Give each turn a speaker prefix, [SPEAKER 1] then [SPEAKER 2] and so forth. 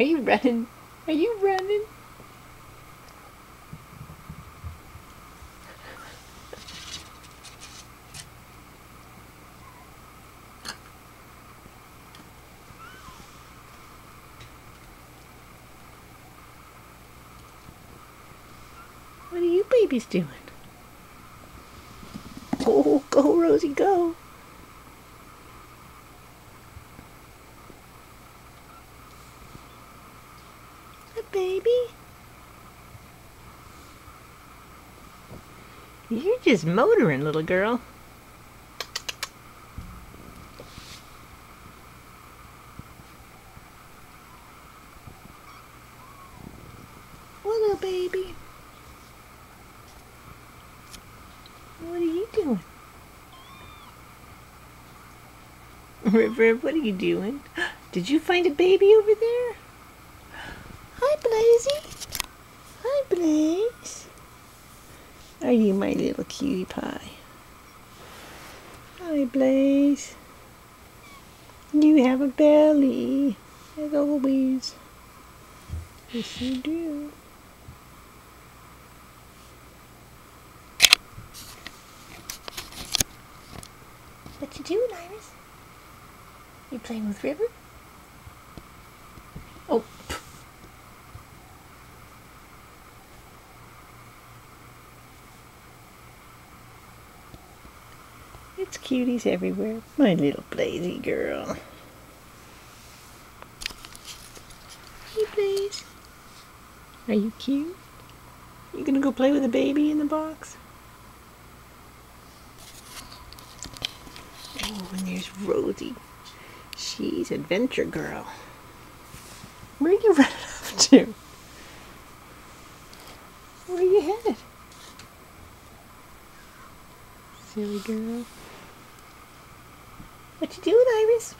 [SPEAKER 1] Are you running? Are you running? What are you babies doing? Oh, go, Rosie, go. Baby? You're just motoring, little girl. Little baby. What are you doing? Rip, what are you doing? Did you find a baby over there? Hi, Blazy. Blaze. Are you my little cutie pie? Hi, Blaze. You have a belly, as always. Yes, you do. What you doing, Iris? You playing with River? Oh. It's cuties everywhere. My little Blazy girl. Hey, Blaze. Are you cute? You gonna go play with a baby in the box? Oh, and there's Rosie. She's adventure girl. Where are you running off to? Where are you headed? Silly girl. What you doing, Iris?